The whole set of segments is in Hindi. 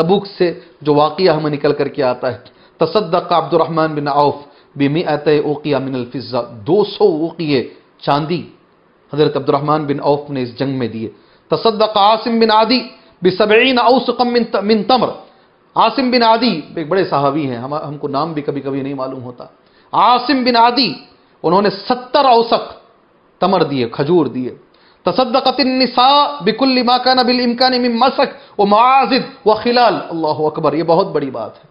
तबुक से जो वाक़िया हमें निकल करके आता है। तसद्दक अब्दुलरहमान बिन औफ बेमियात ओकिया मिनल फिज़ा दो सौ ओकिए चांदी हज़रत अब्दुलरहमान बिन औफ ने इस जंग में दिए। तसद्दक आसिम बिन आदि बिसबीन औसकम मिन तमर। आसिम बिन आदि एक बड़े साहबी हैं, हम, हमको नाम भी कभी कभी नहीं मालूम होता। आसिम बिन आदि, उन्होंने सत्तर औसक तमर दिए, खजूर दिए। तसद्दकतिसा बिकुल्ली माकाना बिल इमकान मसक। व माजिद व खिलाल। अल्लाह अकबर। ये बहुत बड़ी बात है।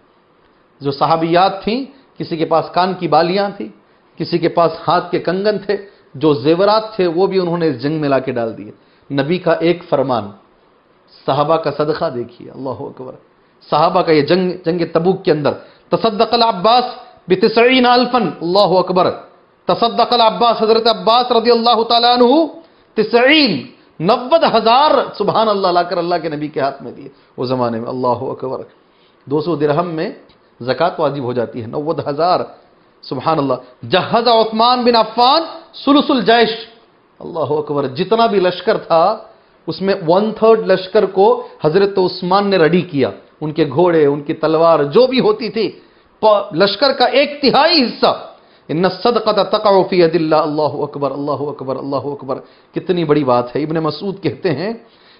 जो साहबियात थीं, किसी के पास कान की बालियाँ थी, किसी के पास हाथ के कंगन थे, जो जेवरात थे, वो भी उन्होंने इस जंग में ला के डाल दिए। नबी का एक फरमान, साहबा का सदका देखिए। अल्लाह अकबर। साहबा का ये जंग जंग तबूक के अंदर, तसद्दकल अब्बास बितसईन अल्फन। अल्लाह अकबर। तसद्दकल अब्बास, हज़रत अब्बास रदी अल्लाह तिसईन। नब्बद हज़ार सुबहान अल्लाह लाकर अल्लाह के नबी के हाथ में दिए। उस जमाने में अल्लाह अकबर। दो सौ दिरहम में जक़ात वाजिब हो जाती है। नब्बद हज़ार सुबहान अल्लाह जहज उस्मान बिन अफ़ान, सुलसुल जैश। अल्लाह अकबर, जितना भी लश्कर था, उसमें वन थर्ड लश्कर को हज़रत उस्मान ने रेडी किया। उनके घोड़े, उनकी तलवार, जो भी होती थी लश्कर का एक तिहाई हिस्सा इन सदकत तकाफ़ी अदिल्ला, अल्लाह अकबर अल्लाह अकबर अल्लाह अकबर। कितनी बड़ी बात है, इबन मसूद कहते हैं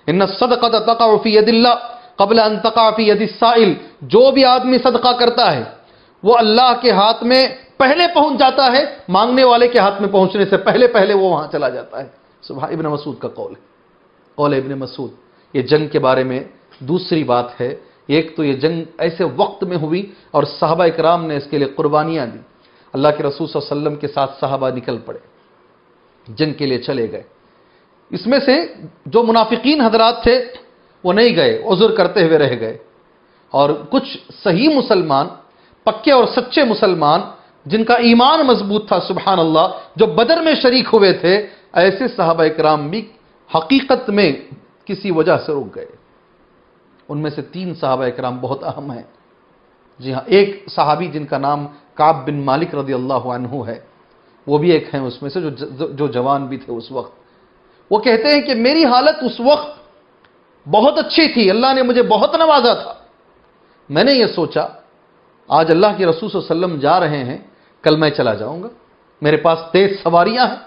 इन सदकत तकाफ़ी अदिल्ला, कबल अन तकाफ़ी अदिसाइल जो भी आदमी सदका करता है, वो अल्लाह के हाथ में पहले पहुँच जाता है, मांगने वाले के हाथ में पहुँचने से पहले पहले वो वहाँ चला जाता है। सुबह इबन मसूद का कौल है। कौल इबन मसूद। ये जंग के बारे में दूसरी बात है। एक तो ये जंग ऐसे वक्त में हुई और साहबा इकराम ने इसके लिए कुर्बानियाँ दी। अल्लाह के रसूल वसल्लम के साथ साहबा निकल पड़े, जंग के लिए चले गए। इसमें से जो मुनाफिकीन हजरात थे, वो नहीं गए, उजुर करते हुए रह गए। और कुछ सही मुसलमान, पक्के और सच्चे मुसलमान, जिनका ईमान मज़बूत था सुबहान अल्लाह जो बदर में शरीक हुए थे, ऐसे साहबा इकराम भी हकीकत में किसी वजह से रुक गए। उनमें से तीन साहबा इकराम बहुत अहम हैं। जी हाँ एक साहबी जिनका नाम काब बिन मालिक रदी अल्लाह है, वो भी एक हैं उसमें से, जो जो जवान भी थे उस वक्त। वो कहते हैं कि मेरी हालत उस वक्त बहुत अच्छी थी, अल्लाह ने मुझे बहुत नवाजा था। मैंने ये सोचा, आज अल्लाह के रसूल वसल्लम जा रहे हैं, कल मैं चला जाऊँगा। मेरे पास तेज सवारियाँ हैं।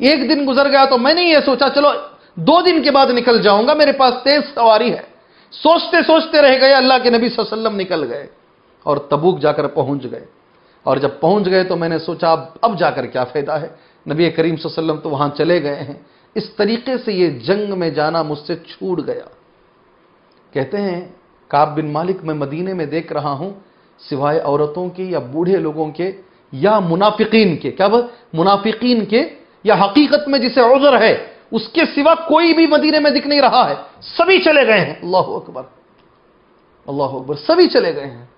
एक दिन गुजर गया तो मैंने ये सोचा, चलो दो दिन के बाद निकल जाऊँगा, मेरे पास तेज सवारी है। सोचते सोचते रह गए, अल्लाह के नबी वसल्लम निकल गए और तबूक जाकर पहुँच गए। और जब पहुँच गए तो मैंने सोचा, अब जाकर क्या फ़ायदा है? नबी करीम वसल्लम तो वहाँ चले गए हैं। इस तरीके से ये जंग में जाना मुझसे छूट गया। कहते हैं, काब बिन मालिक मैं मदीने में देख रहा हूँ, सिवाय औरतों के या बूढ़े लोगों के या मुनाफिकीन के। क्या मुनाफिकीन के या हकीकत में जिसे उजर है उसके सिवा कोई भी मदीने में दिख नहीं रहा है। सभी चले गए हैं। अल्लाह अकबर। अल्लाह अकबर। सभी चले गए हैं।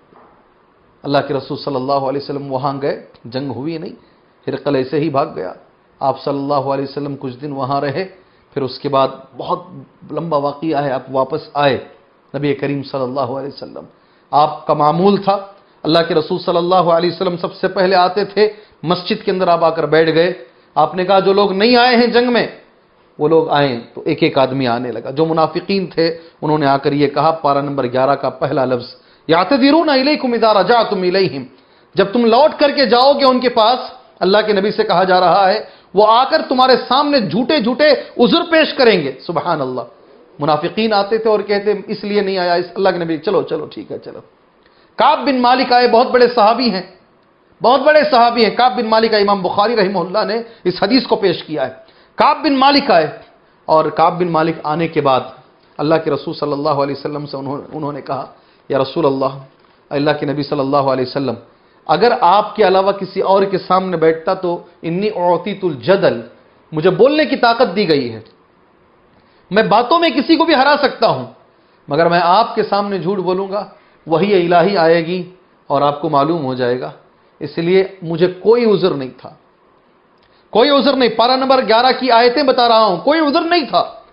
अल्लाह के रसूल सल्लल्लाहु अलैहि वसल्लम वहाँ गए। जंग हुई नहीं। हिरकल ऐसे ही भाग गया। आप सल्लल्लाहु अलैहि वसल्लम कुछ दिन वहाँ रहे। फिर उसके बाद बहुत लंबा वाक़िया है आप वापस आए। नबी करीम सल्लल्लाहु अलैहि वसल्लम। आपका मामूल था। अल्लाह के रसूल सल्लल्लाहु अलैहि वसल्लम सबसे पहले आते थे। मस्जिद के अंदर आप आकर बैठ गए। आपने कहा, जो लोग नहीं आए हैं जंग में वो लोग आए तो एक एक आदमी आने लगा। जो मुनाफिकीन थे, उन्होंने आकर ये कहा, पारा नंबर ग्यारह का पहला लफ्ज यातदिरून इलैकुम इदा रजातुम इलैहिम। जब तुम लौट करके जाओगे उनके पास, अल्लाह के नबी से कहा जा रहा है, वो आकर तुम्हारे सामने झूठे झूठे उजुर पेश करेंगे। सुबहान अल्लाह मुनाफिकीन आते थे और कहते, इसलिए नहीं आया इस अल्लाह के नबी, चलो चलो, ठीक है, चलो। काब बिन मालिक आए, बहुत बड़े सहाबी हैं। बहुत बड़े सहाबी हैं। काब बिन मालिक इमाम बुखारी रही ने इस हदीस को पेश किया है। काब बिन मालिक आए और काब बिन मालिक आने के बाद अल्लाह के रसूल सल्लल्लाहु अलैहि वसल्लम से उन्होंने उन्होंने कहा, या रसूल अल्लाह अल्लाह के नबी सल्लल्लाहु अलैहि वसल्लम, अगर आपके अलावा किसी और के सामने बैठता तो इन्नी औतीतुल जदल, मुझे बोलने की ताकत दी गई है। मैं बातों में किसी को भी हरा सकता हूँ, मगर मैं आपके सामने झूठ बोलूँगा, वही इलाही आएगी और आपको मालूम हो जाएगा। इसलिए मुझे कोई उजर नहीं था। कोई उजर नहीं। पारा नंबर 11 की आयतें बता रहा हूँ। कोई उजर नहीं था।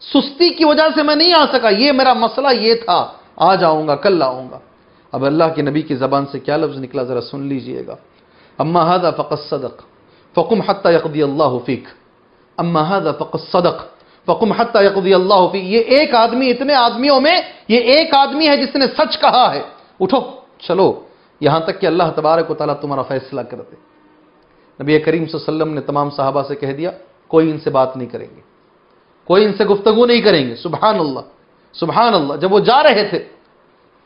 सुस्ती की वजह से मैं नहीं आ सका। ये मेरा मसला ये था। आ जाऊँगा, कल आऊँगा। अब अल्लाह के नबी की ज़बान से क्या लफ्ज़ निकला, ज़रा सुन लीजिएगा। अम्मा हादा फ़कत सदक, फ़कुम हत्ता यकदी अल्लाह फ़ीक। अम्मा हादा फ़कत सदक, फ़कुम हत्ता यकदी अल्लाह फ़ी ये एक आदमी, इतने आदमियों में ये एक आदमी है जिसने सच कहा है। उठो, चलो। यहाँ तक कि अल्लाह तबारक ताला तुम्हारा फैसला कर दे। नबी करीम वसल्लम ने तमाम साहबा से कह दिया, कोई इनसे बात नहीं करेंगे। कोई इनसे गुफ्तगु नहीं करेंगे। सुबहान अल्लाह सुबहान अल्लाह जब वो जा रहे थे,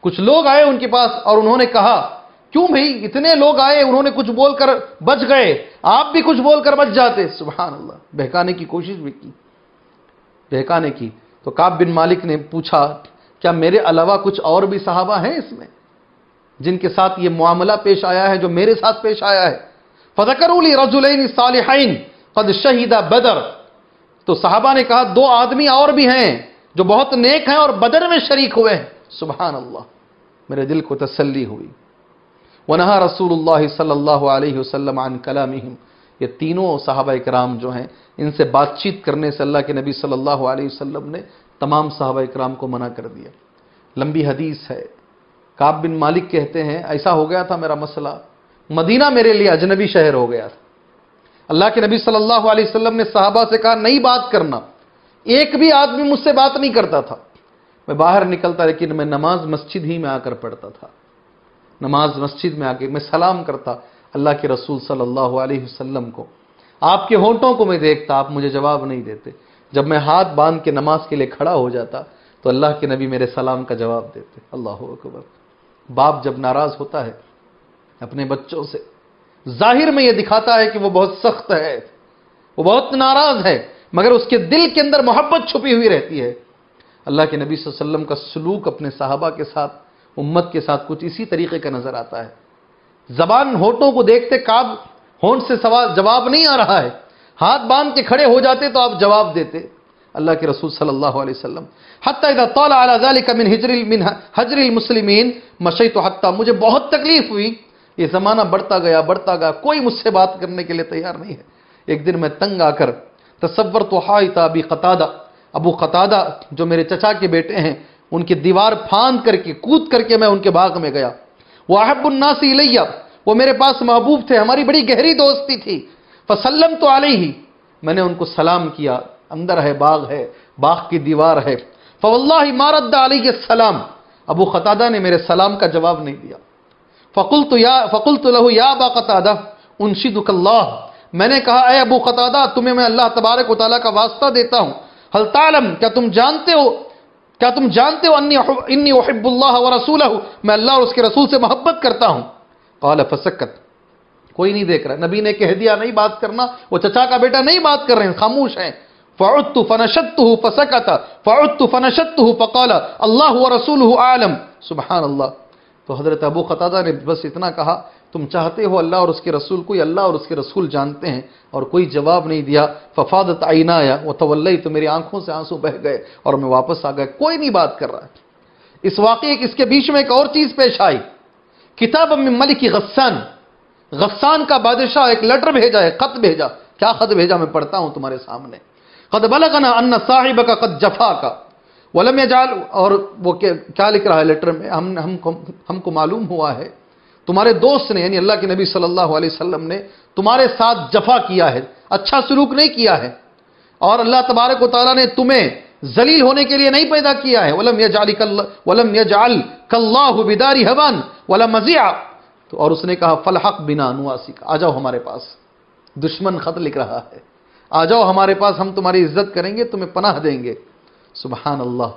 कुछ लोग आए उनके पास और उन्होंने कहा, क्यों भाई, इतने लोग आए, उन्होंने कुछ बोलकर बच गए। आप भी कुछ बोलकर बच जाते। सुबहान अल्लाह बहकाने की कोशिश भी की। बहकाने की। तो काब बिन मालिक ने पूछा, क्या मेरे अलावा कुछ और भी साहबा हैं इसमें, जिनके साथ ये मामला पेश आया है, जो मेरे साथ पेश आया है? फजकरूली रजुलैन सालिहीन, कद शहीदा बदर। तो साहबा ने कहा, दो आदमी और भी हैं जो बहुत नेक हैं और बदर में शरीक हुए हैं। सुबहान अल्लाह मेरे दिल को तसल्ली हुई। वनहा रसूल वसल्लम अन कलामिहिम। ये तीनों साहबा कराम जो हैं, इनसे बातचीत करने से अल्लाह के नबी सल्लल्लाहु अलैहि वसल्लम ने तमाम साहबा कराम को मना कर दिया। लंबी हदीस है। काब बिन मालिक कहते हैं, ऐसा हो गया था मेरा मसला। मदीना मेरे लिए अजनबी शहर हो गया था। अल्लाह के नबी सल्लल्लाहु अलैहि वसल्लम ने साहबा से कहा, नहीं बात करना। एक भी आदमी मुझसे बात नहीं करता था। मैं बाहर निकलता, लेकिन मैं नमाज़ मस्जिद ही में आकर पढ़ता था। नमाज़ मस्जिद में आके मैं सलाम करता अल्लाह के रसूल सल्लल्लाहु अलैहि वसल्लम को। आपके होंठों को मैं देखता, आप मुझे जवाब नहीं देते। जब मैं हाथ बाँध के नमाज़ के लिए खड़ा हो जाता तो अल्लाह के नबी मेरे सलाम का जवाब देते। अल्लाह अकबर। बाप जब नाराज़ होता है अपने बच्चों से। ज़ाहिर में यह दिखाता है कि वो बहुत सख्त है, वो बहुत नाराज़ है, मगर उसके दिल के अंदर मोहब्बत छुपी हुई रहती है। अल्लाह के नबी वसल्लम का सलूक अपने साहबा के साथ, उम्मत के साथ कुछ इसी तरीके का नज़र आता है। जबान होठों को देखते काब होंठ से सवाल जवाब नहीं आ रहा है। हाथ बाँध के खड़े हो जाते तो आप जवाब देते। अल्लाह के रसूल सल्लल्लाहु अलैहि वसल्लम ज़ालिका मिन हिजरिल, मिन हजरिल मुस्लिमीन मशई तो हत्ता, मुझे बहुत तकलीफ़ हुई। ये ज़माना बढ़ता गया बढ़ता गया। कोई मुझसे बात करने के लिए तैयार नहीं है। एक दिन मैं तंग आकर तस्वर तो हाई ताबी कतादा, अबू कतादा जो मेरे चचा के बेटे हैं, उनकी दीवार फांद करके, कूद करके मैं उनके बाग में गया। वह अहबुन्नासी इलैया वो मेरे पास महबूब थे, हमारी बड़ी गहरी दोस्ती थी। फसलम तो आले ही मैंने उनको सलाम किया। अंदर है, बाग है, बाग की दीवार है। फवल्ला मारद सलाम। अबू खतादा ने मेरे सलाम का जवाब नहीं दिया। फ़कुल तो या फ़कुल तो या बा कतादा उनशिदुकल्लाह मैंने कहा अः अबू खतादा तुम्हें मैं अल्लाह तबारक वाली का वास्ता देता हूँ। हलतालम क्या तुम जानते हो, क्या तुम जानते हो अन्नी इन्नी व रसूल मैं अल्लाह और उसके रसूल से मोहब्बत करता हूँ। कौल फसकत कोई नहीं देख रहा। नबी ने कह दिया नहीं बात करना। वो चचा का बेटा, नहीं बात कर रहे हैं, खामोश हैं। फ़ुत फनशत फसकत। फ़ुत फनशत फ़कौल, अल्लाह रसूल आलम। सुबहान अल्लाह तो हज़रत अबू ख़तादा ने बस इतना कहा, तुम चाहते हो अल्लाह और उसके रसूल कोई अल्लाह और उसके रसूल जानते हैं? और कोई जवाब नहीं दिया, फफादत आईना आया वो तवल्लई तो मेरी आँखों से आँसू बह गए और मैं वापस आ गया। कोई नहीं बात कर रहा इस वाक़े इसके बीच में एक और चीज़ पेश आई। किताब मलिक गस्सान। गस्सान का बादशाह एक लेटर भेजा है, खत भेजा। क्या खत भेजा? मैं पढ़ता हूँ तुम्हारे सामने। कद बलगना अन्ना साहिब का कद जफा का वलम जाल और वो क्या लिख रहा है लेटर में, हम, हमको हमको मालूम हुआ है, तुम्हारे दोस्त ने, यानी अल्लाह के नबी सल्लल्लाहु अलैहि वसल्लम ने तुम्हारे साथ जफा किया है अच्छा सलूक नहीं किया है, और अल्लाह तबारक ताला ने तुम्हें जलील होने के लिए नहीं पैदा किया है, वलम यजाली वलम यजाल कल्लाहु बिदारी हवान वला मजिया तो और उसने कहा, फलहक बिना अनुवासी का आ जाओ हमारे पास, दुश्मन खत लिख रहा है, आ जाओ हमारे पास, हम तुम्हारी इज़्ज़त करेंगे, तुम्हें पनाह देंगे सुबहान अल्लाह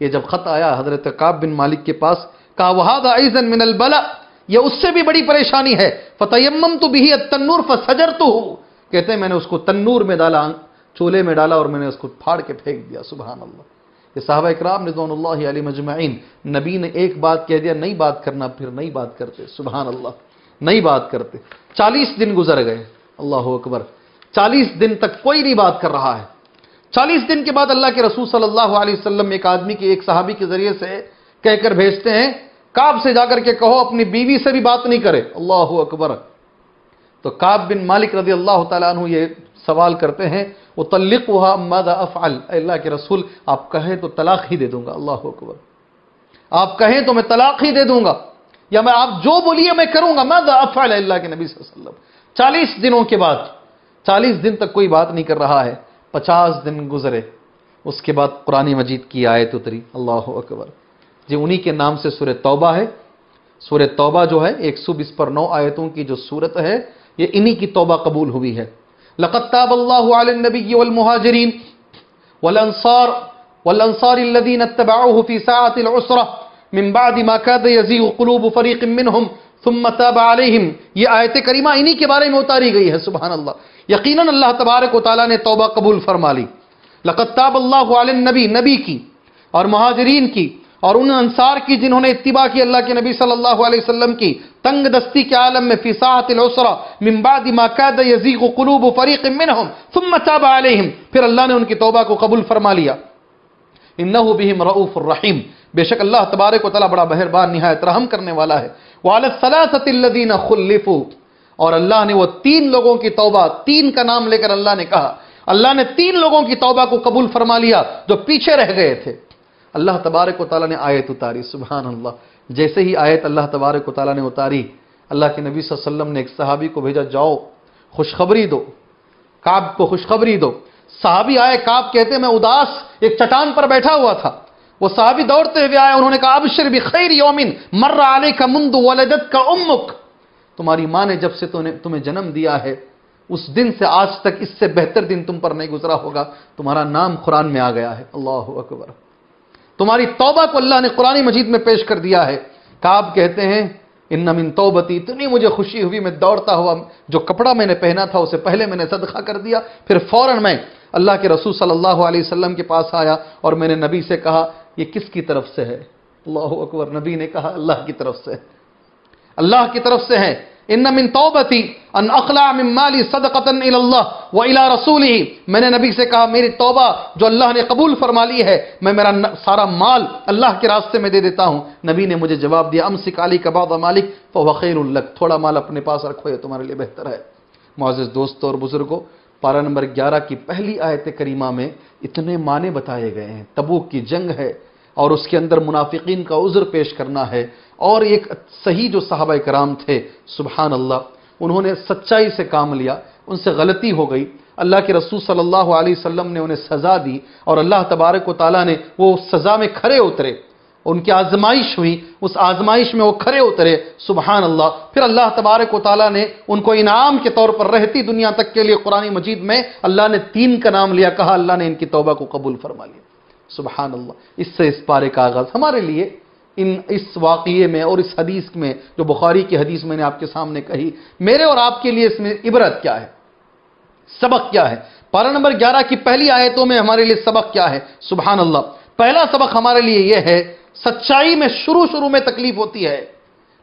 ये जब खत आया हज़रत काब बिन मालिक के पास का वहाद आइजन मिनल बला ये उससे भी बड़ी परेशानी है। फतयम तो भी तन्नूर फजर तो कहते हैं, मैंने उसको तन्नूर में डाला चूल्हे में डाला और मैंने उसको फाड़ के फेंक दिया सुबहान अल्लाह ये साहब इकराम रिजवान मजमाइन नबी ने एक बात कह दिया, नहीं बात करना फिर नहीं बात करते सुबहान अल्लाह नहीं बात करते। चालीस दिन गुजर गए, अल्लाह अकबर। चालीस दिन तक कोई नहीं बात कर रहा है। चालीस दिन के बाद अल्लाह के रसूल सल्लल्लाहु अलैहि वसल्लम एक आदमी के एक सहाबी के ज़रिए से कहकर भेजते हैं, काब से जाकर के कहो, अपनी बीवी से भी बात नहीं करे। अल्लाह अकबर। तो काब बिन मालिक रज़ी अल्लाह तु ये सवाल करते हैं वो तल्लिक हुआ मादा अल्लाह के रसूल, आप कहें तो तलाक ही दे दूँगा। अल्लाह अकबर। आप कहें तो मैं तलाक ही दे दूँगा। या मैं, आप जो बोलिए मैं करूँगा। मादा अफ़ाल अल्लाह के नबी वसल्लम। चालीस दिनों के बाद, चालीस दिन तक कोई बात नहीं कर रहा है। पचास दिन गुजरे, उसके बाद कुरान मजीद की आयत उतरी। अल्लाह अकबर। जी, उन्हीं के नाम से सूर तौबा है। सूर तौबा जो है, एक सौ बीस पर नौ आयतों की जो सूरत है, ये इन्हीं की तौबा कबूल हुई है। लकत्ताब नबी वलमहाजरीन वलंसार वलंसार लदीन तबाफ़ी सातिलसरा मिम्बाद माकद यजी कलूब फ़रीक़ मिनहम सुमतब ये आयत करीमा इन्हीं के बारे में उतारी गई है सुबह अल्लाह यकीन अल्लाह तबारक वाली ने तोबा कबूल फरमा ली। लकत्ताब अल्लाह नबी नबी की और महाजरीन की और उन अंसार की जिन्होंने इतबा की अल्लाह के नबी सल्लल्लाहु अलैहि वसल्लम की, तंग दस्ती के आलम में फ़िसातरा मिम्बाद माकद यजीक कलूब फ़रीक मिनहम सुम फिर अल्लाह ने उनकी तोबा को कबूल फरमा लिया। इन्ना बिहिम रऊफ़ रहीम। बेशक अल्लाह तबारक वाली बड़ा मेहरबान नहायत रहम करने वाला है। वालसलासतिल्लदीन खुल्लिफू। और अल्लाह ने वो तीन लोगों की तौबा, तीन का नाम लेकर अल्लाह ने कहा। अल्लाह ने तीन लोगों की तौबा को कबूल फरमा लिया जो पीछे रह गए थे। अल्लाह तबारक ताला ने आयत उतारी सुबहान अल्लाह जैसे ही आयत अल्लाह तबारक ताला ने उतारी, अल्लाह के नबी वसल्लम ने एक सहाबी को भेजा, जाओ, खुशखबरी दो। काब को खुशखबरी दो। साहबी आए, काब कहते, मैं उदास, एक चटान पर बैठा हुआ था। वो साहबी दौड़ते हुए आए, उन्होंने कहा, अबशर भी खैर योमिन, मर्रा आले का मुंद वलदत का उम्मुक। तुम्हारी माँ ने जब से तुम्हें जन्म दिया है, उस दिन से आज तक इससे बेहतर दिन तुम पर नहीं गुजरा होगा। तुम्हारा नाम कुरान में आ गया है। अल्लाह अकबर। तुम्हारी तौबा को अल्लाह ने कुरानी मजीद में पेश कर दिया है। काब कहते हैं इन नमिन तोबती, इतनी मुझे खुशी हुई, मैं दौड़ता हुआ, जो कपड़ा मैंने पहना था, उसे पहले मैंने सदखा कर दिया, फिर फ़ौरन मैं अल्लाह के रसूल सल्लल्लाहु अलैहि वसल्लम के पास आया और मैंने नबी से कहा ये किसकी तरफ़ से है? अल्लाह अकबर, नबी ने कहा, अल्लाह की तरफ़ से। अल्लाह की तरफ़ से है। इन मिन तौबती अन अखला माली सदकतन व इला रसूल ही मैंने नबी से कहा, मेरी तौबा जो अल्लाह ने कबूल फरमा ली है, मैं मेरा सारा माल अल्लाह के रास्ते में दे देता हूँ। नबी ने मुझे जवाब दिया, अमसिक अली कबाद मालिक तो वखैर थोड़ा माल अपने पास रखो, ये तुम्हारे लिए बेहतर है। मोज़ दोस्तों और बुज़ुर्गों पारा नंबर ग्यारह की पहली आयत करीमा में इतने माने बताए गए हैं। तबूक की जंग है और उसके अंदर मुनाफिकीन का उज़र पेश करना है और एक सही जो साहबा कराम थे सुबहान अल्लाह उन्होंने सच्चाई से काम लिया, उनसे गलती हो गई। अल्लाह के रसूल सल्लल्लाहु अलैहि वसल्लम ने उन्हें सज़ा दी और अल्लाह तबारक व ने वो सज़ा में खड़े उतरे। उनकी आजमाइश हुई, उस आजमाइश में वो खड़े उतरे सुबहान अल्लाह फिर अल्लाह तबारक व ताली ने उनको इनाम के तौर पर रहती दुनिया तक के लिए कुरानी मजीद में अल्लाह ने तीन का नाम लिया, कहा अल्लाह ने इनकी तोबा को कबूल फरमा लिया। सुबहान अल्लाह इससे इस पारे का आगाज़ हमारे लिए, इन इस वाक़े में और इस हदीस में, जो बुखारी की हदीस मैंने आपके सामने कही, मेरे और आपके लिए इसमें इबरत क्या है? सबक क्या है? पारा नंबर ग्यारह की पहली आयतों में हमारे लिए सबक क्या है? सुबहान अल्लाह पहला सबक हमारे लिए यह है सच्चाई में शुरू शुरू में तकलीफ़ होती है।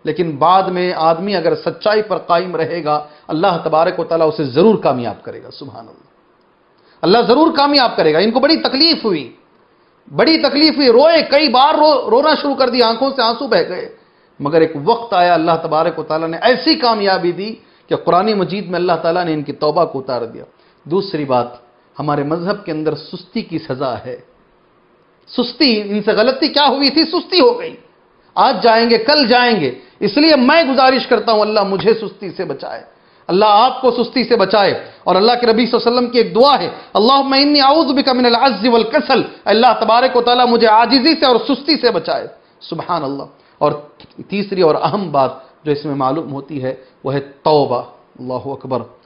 लेकिन बाद में आदमी अगर सच्चाई पर कायम रहेगा, अल्लाह तबारक वाली उसे ज़रूर कामयाब करेगा सुबहान अल्लाह अल्लाह ज़रूर कामयाब करेगा। इनको बड़ी तकलीफ़ हुई। बड़ी तकलीफ़ हुई। रोए, कई बार रो, रोना शुरू कर दिया, आँखों से आँसू बह गए। मगर एक वक्त आया, अल्लाह तबारक ताला ने ऐसी कामयाबी दी कि कुरानी मजीद में अल्लाह ताला ने इनकी तौबा को उतार दिया। दूसरी बात, हमारे मज़हब के अंदर सुस्ती की सजा है। सुस्ती, इनसे गलती क्या हुई थी? सुस्ती हो गई। आज जाएँगे, कल जाएँगे। इसलिए मैं गुजारिश करता हूँ, अल्लाह मुझे सुस्ती से बचाए। अल्लाह आपको सुस्ती से बचाए। और अल्लाह के नबी वसल्लम की एक दुआ है अल्लाह आउज़ कसल। अल्लाह तबारक वाली मुझे आजिजी से और सुस्ती से बचाए। सुबहान अल्लाह और तीसरी और अहम बात जो इसमें मालूम होती है, वह है तौबा। अल्लाह अकबर।